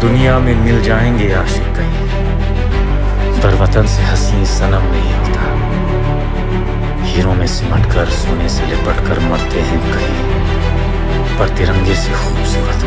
दुनिया में मिल जाएँगे आशिक कहीं। पर वतन से हसी सनम नहीं होता। हीरो में सिमट कर सोने से लिपट कर मरते हैं कहीं। पर तिरंगे से खूबसूरत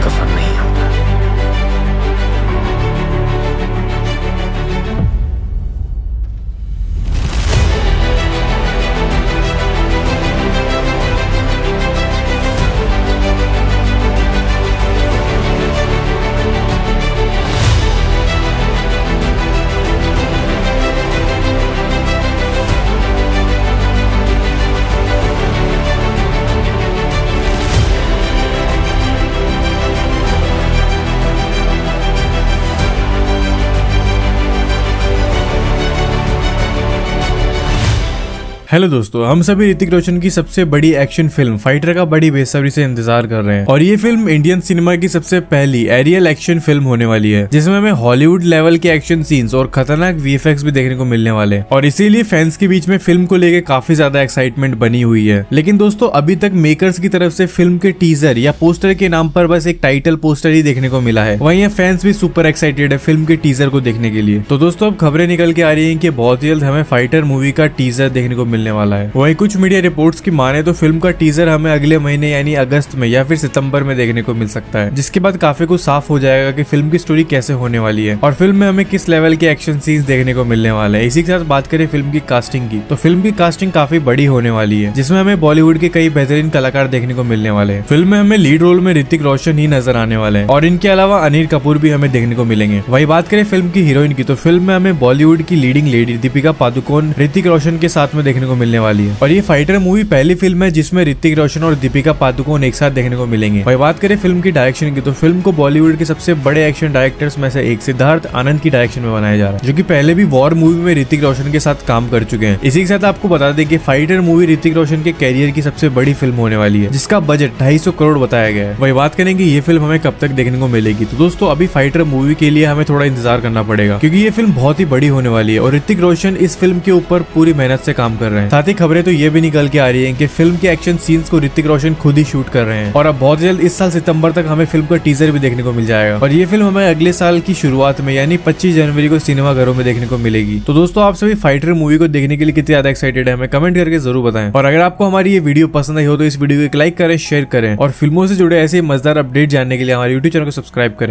हेलो दोस्तों, हम सभी ऋतिक रोशन की सबसे बड़ी एक्शन फ़िल्म फाइटर का बड़ी बेसब्री से इंतज़ार कर रहे हैं। और ये फ़िल्म इंडियन सिनेमा की सबसे पहली एरियल एक्शन फ़िल्म होने वाली है, जिसमें हमें हॉलीवुड लेवल के एक्शन सीन्स और खतरनाक वीएफएक्स भी देखने को मिलने वाले हैं। और इसीलिए फैंस के बीच में फ़िल्म को लेकर काफ़ी ज़्यादा एक्साइटमेंट बनी हुई है। लेकिन दोस्तों, अभी तक मेकर्स की तरफ़ से फ़िल्म के टीजर या पोस्टर के नाम पर बस एक टाइटल पोस्टर ही देखने को मिला है। वही फैंस भी सुपर एक्साइटेड है फ़िल्म के टीजर को देखने के लिए। तो दोस्तों, अब खबरें निकल के आ रही है की बहुत जल्द हमें फाइटर मूवी का टीजर देखने को मिलने मिलने वाला है। वहीं कुछ मीडिया रिपोर्ट्स की माने तो फ़िल्म का टीजर हमें अगले महीने यानी अगस्त में या फिर सितंबर में देखने को मिल सकता है, जिसके बाद काफ़ी कुछ साफ़ हो जाएगा कि फ़िल्म की स्टोरी कैसे होने वाली है और फ़िल्म में हमें किस लेवल के एक्शन सीन्स देखने को मिलने वाले है। इसी के साथ बात करें फ़िल्म की कास्टिंग की तो फ़िल्म की कास्टिंग काफ़ी बड़ी होने वाली है, जिसमें हमें बॉलीवुड के कई बेहतरीन कलाकार देखने को मिलने वाले हैं। फ़िल्म में हमें लीड रोल में ऋतिक रोशन ही नज़र आने वाले हैं और इनके अलावा अनिल कपूर भी हमें देखने को मिलेंगे। वही बात करें फ़िल्म की हीरोइन की तो फ़िल्म में हमें बॉलीवुड की लीडिंग लेडी दीपिका पादुकोण, ऋतिक रोशन के साथ में देखने को मिलने वाली है। और ये फाइटर मूवी पहली फ़िल्म है जिसमें ऋतिक रोशन और दीपिका पादुकोण एक साथ देखने को मिलेंगे। वही बात करें फ़िल्म की डायरेक्शन की तो फ़िल्म को बॉलीवुड के सबसे बड़े एक्शन डायरेक्टर्स में से एक, सिद्धार्थ आनंद की डायरेक्शन में बनाया जा रहा है, जो की पहले भी वॉर मूवी में ऋतिक रोशन के साथ काम कर चुके हैं। इसी के साथ आपको बता दें कि फाइटर मूवी ऋतिक रोशन के कैरियर की सबसे बड़ी फ़िल्म होने वाली है, जिसका बजट ढाई करोड़ बताया गया है। वही बात करें कि ये फ़िल्म हमें कब तक देखने को मिलेगी तो दोस्तों अभी फाइटर मूवी के लिए हमें थोड़ा इंतज़ार करना पड़ेगा, क्योंकि ये फ़िल्म बहुत ही बड़ी होने वाली है। और ऋतिक रोशन इस फ़िल्म के ऊपर पूरी मेहनत से काम कर रहे हैं। साथ ही खबरें तो ये भी निकल के आ रही है कि फ़िल्म के एक्शन सीन्स को ऋतिक रोशन खुद ही शूट कर रहे हैं। और अब बहुत जल्द इस साल सितंबर तक हमें फ़िल्म का टीजर भी देखने को मिल जाएगा। और ये फ़िल्म हमें अगले साल की शुरुआत में, यानी 25 जनवरी को सिनेमा घरों में देखने को मिलेगी। तो दोस्तों, आप सभी फाइटर मूवी को देखने के लिए कितने ज़्यादा एक्साइटेड है, हमें कमेंट करके ज़रूर बताएँ। और अगर आपको हमारी ये वीडियो पसंद आई हो तो इस वीडियो को एक लाइक करें शेयर करें। और फ़िल्मों से जुड़े ऐसे मज़ेदार अपडेट जानने के लिए हमारे यूट्यूब चैनल को सब्सक्राइब करें।